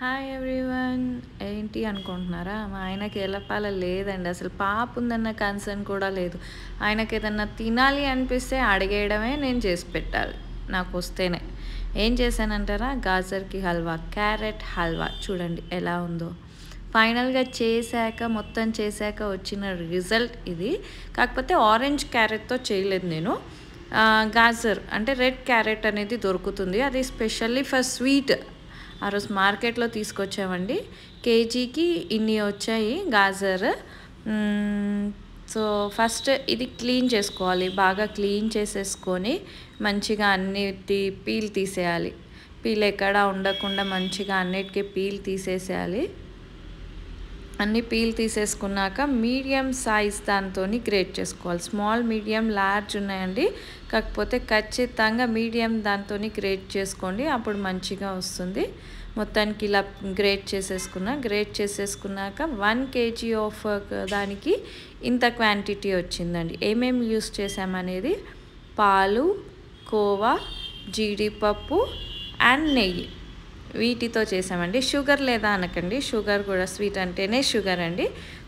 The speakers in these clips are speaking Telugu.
హాయ్ ఎవ్రీవన్ ఏంటి అనుకుంటున్నారా? మా ఆయనకి ఎలపాల లేదండి. అసలు పాప ఉందన్న కన్సర్న్ కూడా లేదు. ఆయనకి ఏదన్నా తినాలి అనిపిస్తే అడిగేయడమే నేను చేసి పెట్టాలి. నాకు వస్తేనే. ఏం చేశానంటారా? గాజర్కి హల్వా క్యారెట్ హల్వా. చూడండి ఎలా ఉందో. ఫైనల్గా చేశాక మొత్తం చేశాక వచ్చిన రిజల్ట్ ఇది. కాకపోతే ఆరెంజ్ క్యారెట్తో చేయలేదు నేను. గాజర్ అంటే రెడ్ క్యారెట్ అనేది దొరుకుతుంది. అది స్పెషల్లీ ఫర్ స్వీట్ ఆ రోజు మార్కెట్లో తీసుకొచ్చామండి. కేజీకి ఇన్ని వచ్చాయి గాజర్. సో ఫస్ట్ ఇది క్లీన్ చేసుకోవాలి బాగా క్లీన్ చేసేసుకొని మంచిగా అన్నిటి పీల్ తీసేయాలి. పీల్ ఎక్కడా ఉండకుండా మంచిగా అన్నిటికీ పీల్ తీసేసేయాలి. అన్ని పీల్ తీసేసుకున్నాక మీడియం సైజ్ దాంతో గ్రేట్ చేసుకోవాలి. స్మాల్ మీడియం లార్జ్ ఉన్నాయండి. కాకపోతే ఖచ్చితంగా మీడియం దాంతో గ్రేట్ చేసుకోండి. అప్పుడు మంచిగా వస్తుంది. మొత్తానికి ఇలా గ్రేట్ చేసేసుకున్నా గ్రేట్ చేసేసుకున్నాక వన్ కేజీ ఆఫ్ దానికి ఇంత క్వాంటిటీ వచ్చిందండి. ఏమేమి యూస్ చేసామనేది పాలు కోవా జీడిపప్పు అండ్ నెయ్యి. వీటితో చేసామండి. షుగర్ లేదా అనకండి. షుగర్ కూడా స్వీట్ అంటేనే షుగర్ అండి.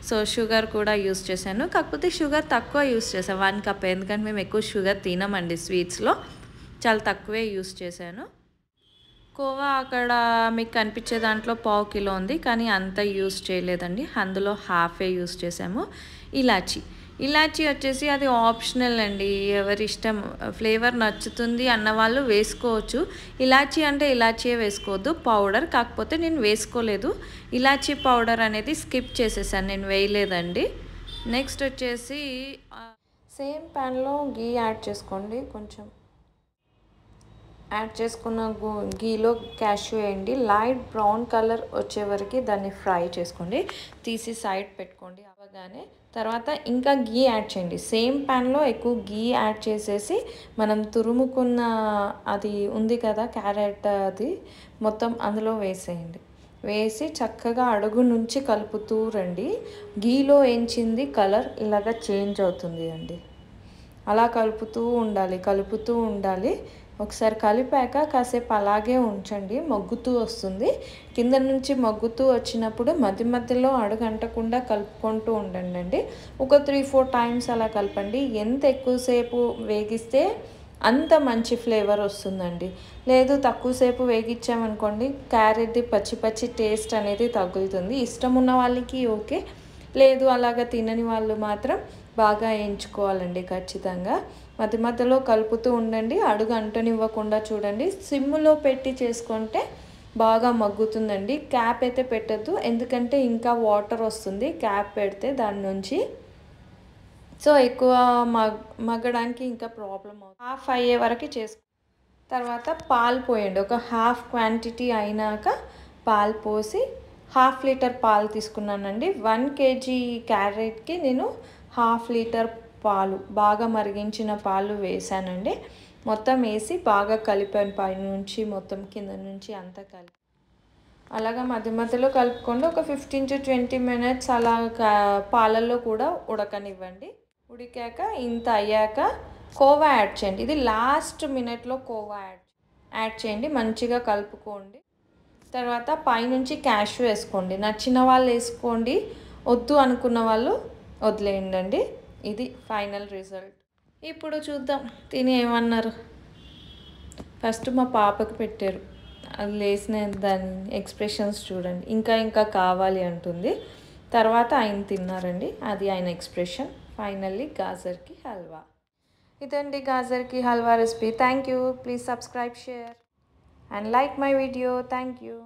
సో షుగర్ కూడా యూస్ చేశాను. కాకపోతే షుగర్ తక్కువ యూస్ చేశాను వన్ కప్. ఎందుకంటే మేము ఎక్కువ షుగర్ తినమండి స్వీట్స్లో. చాలా తక్కువే యూస్ చేశాను. కోవా అక్కడ మీకు కనిపించే దాంట్లో పావు కిలో ఉంది. కానీ అంత యూస్ చేయలేదండి. అందులో హాఫే యూస్ చేసాము ఇలాచి. ఇలాచీ వచ్చేసి అది ఆప్షనల్ అండి. ఎవరి ఇష్టం ఫ్లేవర్ నచ్చుతుంది అన్న వాళ్ళు వేసుకోవచ్చు. ఇలాచీ అంటే ఇలాచీయే వేసుకోవద్దు. పౌడర్ కాకపోతే నేను వేసుకోలేదు. ఇలాచీ పౌడర్ అనేది స్కిప్ చేసేసాను నేను వేయలేదండి. నెక్స్ట్ వచ్చేసి సేమ్ ప్యాన్లో గీ యాడ్ చేసుకోండి కొంచెం. యాడ్ చేసుకున్న గీలో క్యాష్యూ వేయండి. లైట్ బ్రౌన్ కలర్ వచ్చే వరకు దాన్ని ఫ్రై చేసుకోండి. తీసి సైడ్ పెట్టుకోండి. అవగానే తర్వాత ఇంకా గీ యాడ్ చేయండి. సేమ్ ప్యాన్లో ఎక్కువ గీ యాడ్ చేసేసి మనం తురుముకున్న అది ఉంది కదా క్యారెట్ అది మొత్తం అందులో వేసేయండి. వేసి చక్కగా అడుగు నుంచి కలుపుతూ రండి. గీలో వేయించింది కలర్ ఇలాగ చేంజ్ అవుతుంది అండి. అలా కలుపుతూ ఉండాలి కలుపుతూ ఉండాలి. ఒకసారి కలిపాక కాసేపు అలాగే ఉంచండి మగ్గుతూ వస్తుంది. కింద నుంచి మగ్గుతూ వచ్చినప్పుడు మధ్య మధ్యలో అడుగంటకుండా కలుపుకుంటూ ఉండండి అండి ఒక త్రీ ఫోర్ టైమ్స్ అలా కలపండి. ఎంత ఎక్కువసేపు వేగిస్తే అంత మంచి ఫ్లేవర్ వస్తుందండి. లేదు తక్కువసేపు వేగించామనుకోండి క్యారెట్ది పచ్చి పచ్చి టేస్ట్ అనేది తగులుతుంది. ఇష్టం ఉన్న వాళ్ళకి ఓకే. లేదు అలాగా తినని వాళ్ళు మాత్రం బాగా వేయించుకోవాలండి ఖచ్చితంగా. మధ్య మధ్యలో కలుపుతూ ఉండండి. అడుగు అంటనివ్వకుండా చూడండి. సిమ్లో పెట్టి చేసుకుంటే బాగా మగ్గుతుందండి. క్యాప్ అయితే పెట్టద్దు. ఎందుకంటే ఇంకా వాటర్ వస్తుంది. క్యాప్ పెడితే దాని నుంచి సో ఎక్కువ మగ్ మగ్గడానికి ఇంకా ప్రాబ్లం అవుతుంది. హాఫ్ అయ్యే వరకు చేసుకో తర్వాత పాలు పోయండి. ఒక హాఫ్ క్వాంటిటీ అయినాక పాలు పోసి హాఫ్ లీటర్ పాలు తీసుకున్నానండి. వన్ కేజీ క్యారెట్కి నేను హాఫ్ లీటర్ పాలు బాగా మరిగించిన పాలు వేసానండి మొత్తం వేసి బాగా కలిపాను పైనుంచి మొత్తం కింద నుంచి అంతా కలిపి. అలాగా మధ్య మధ్యలో కలుపుకోండి ఒక ఫిఫ్టీన్ టు ట్వంటీ మినిట్స్ అలా పాలల్లో కూడా ఉడకనివ్వండి. ఉడికాక ఇంత అయ్యాక కోవా యాడ్ చేయండి. ఇది లాస్ట్ మినిట్లో కోవా యాడ్ యాడ్ చేయండి మంచిగా కలుపుకోండి. తర్వాత పైనుంచి క్యాష్ వేసుకోండి. నచ్చిన వాళ్ళు వేసుకోండి వద్దు అనుకున్న వాళ్ళు వదిలేయండి ఇది ఫైనల్ రిజల్ట్. ఇప్పుడు చూద్దాం తిని ఏమన్నారు? ఫస్ట్ మా పాపకు పెట్టారు. అది లేచిన దాని ఎక్స్ప్రెషన్స్ చూడండి. ఇంకా ఇంకా కావాలి అంటుంది. తర్వాత ఆయన తిన్నారండి. అది ఆయన ఎక్స్ప్రెషన్. ఫైనల్లీ గాజర్కి హల్వా. ఇదండి గాజర్కి halwa recipe. Thank you. Please subscribe share and like my video. Thank you.